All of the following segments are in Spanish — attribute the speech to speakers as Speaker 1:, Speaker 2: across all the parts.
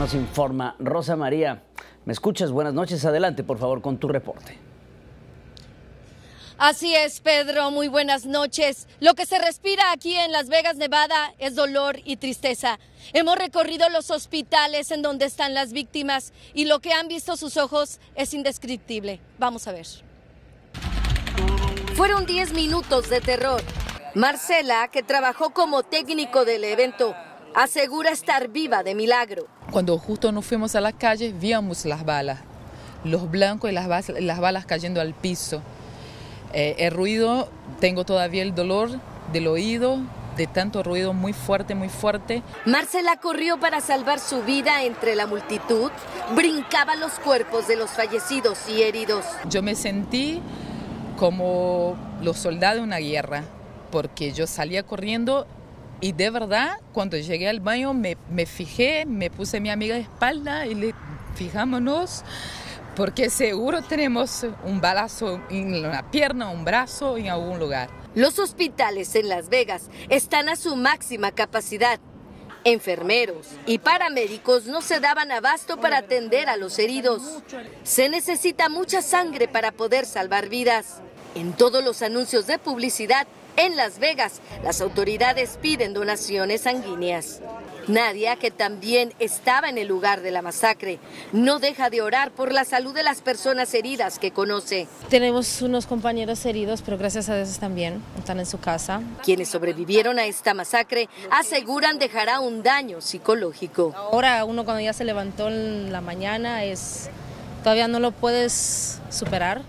Speaker 1: Nos informa Rosa María. ¿Me escuchas? Buenas noches. Adelante, por favor, con tu reporte.
Speaker 2: Así es, Pedro. Muy buenas noches. Lo que se respira aquí en Las Vegas, Nevada, es dolor y tristeza. Hemos recorrido los hospitales en donde están las víctimas y lo que han visto sus ojos es indescriptible. Vamos a ver. Fueron 10 minutos de terror. Marcela, que trabajó como técnico del evento, asegura estar viva de milagro.
Speaker 3: Cuando justo nos fuimos a la calle, vimos las balas, los blancos y las balas, las balas cayendo al piso. Eh, el ruido, tengo todavía el dolor del oído, de tanto ruido muy fuerte, muy fuerte.
Speaker 2: Marcela corrió para salvar su vida entre la multitud, brincaba los cuerpos de los fallecidos y heridos.
Speaker 3: Yo me sentí como los soldados de una guerra, porque yo salía corriendo y de verdad cuando llegué al baño me, me fijé, me puse mi amiga de espalda y le fijámonos porque seguro tenemos un balazo en la pierna, un brazo, en algún lugar.
Speaker 2: Los hospitales en Las Vegas están a su máxima capacidad. Enfermeros y paramédicos no se daban abasto para atender a los heridos. Se necesita mucha sangre para poder salvar vidas. En todos los anuncios de publicidad en Las Vegas, las autoridades piden donaciones sanguíneas. Nadia, que también estaba en el lugar de la masacre, no deja de orar por la salud de las personas heridas que conoce.
Speaker 4: Tenemos unos compañeros heridos, pero gracias a Dios también están en su casa.
Speaker 2: Quienes sobrevivieron a esta masacre aseguran dejará un daño psicológico.
Speaker 4: Ahora uno cuando ya se levantó en la mañana es todavía no lo puedes superar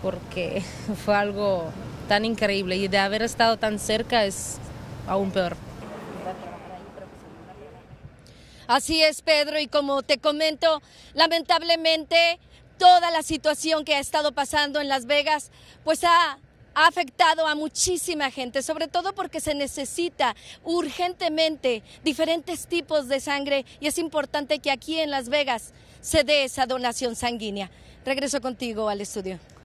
Speaker 4: porque fue algo tan increíble y de haber estado tan cerca es aún peor.
Speaker 2: Así es, Pedro, y como te comento, lamentablemente toda la situación que ha estado pasando en Las Vegas, pues ha, ha afectado a muchísima gente, sobre todo porque se necesita urgentemente diferentes tipos de sangre y es importante que aquí en Las Vegas se dé esa donación sanguínea. Regreso contigo al estudio.